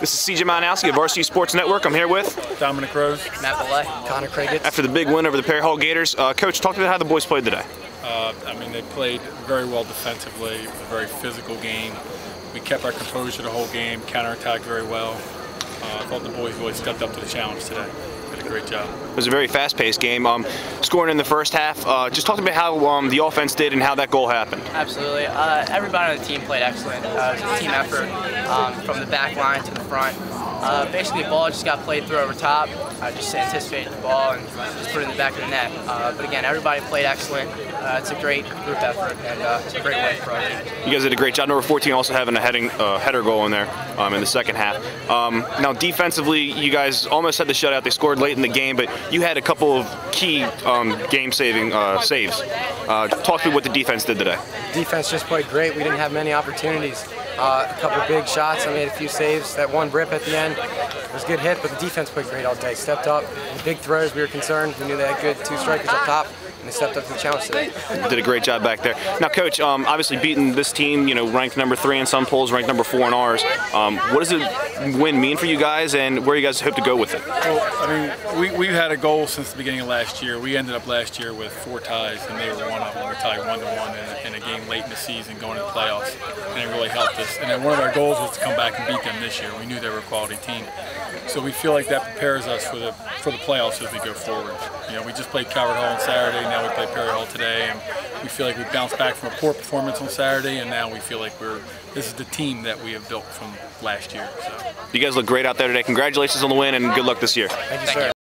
This is CJ Malinowski of Varsity Sports Network. I'm here with Dominic Rose. Matt Belay. Connor Craigett. after the big win over the Perry Hall Gators. Uh, Coach, talk to me about how the boys played today. Uh, I mean, they played very well defensively. It was a very physical game. We kept our composure the whole game, counterattacked very well. Uh, I thought the boys really stepped up to the challenge today. Did a great job. It was a very fast-paced game. Um, scoring in the first half. Uh, just talk to me how um, the offense did and how that goal happened. Absolutely. Uh, everybody on the team played excellent. Uh, it was a team effort um, from the back line to the front. Uh, basically, the ball just got played through over top. I just anticipated the ball and just put it in the back of the net. Uh, but again, everybody played excellent. Uh, it's a great group effort and uh, it's a great win for our team. You guys did a great job. Number 14 also having a heading uh, header goal in there um, in the second half. Um, now defensively, you guys almost had the shutout. They scored late in the game, but you had a couple of key um, game-saving uh, saves. Uh, talk to me what the defense did today. Defense just played great. We didn't have many opportunities. Uh, a couple big shots. I made a few saves. That one rip at the end was a good hit, but the defense played great all day. Stepped up. The big throws, we were concerned. We knew they had good two strikers up top, and they stepped up to the challenge today. Did a great job back there. Now, Coach, um, obviously beating this team, you know, ranked number three in some polls, ranked number four in ours. Um, what does the win mean for you guys, and where you guys hope to go with it? Well, I mean, we, we've had a goal since the beginning of last year. We ended up last year with four ties, and they were one of them. We tied one to one in, in a game late in the season going to the playoffs, and it really helped us. And then one of our goals was to come back and beat them this year. We knew they were a quality team, so we feel like that prepares us for the for the playoffs as we go forward. You know, we just played Calvert Hall on Saturday. Now we play Perry Hall today, and we feel like we bounced back from a poor performance on Saturday, and now we feel like we're this is the team that we have built from last year. So. You guys look great out there today. Congratulations on the win, and good luck this year. Thank you, sir.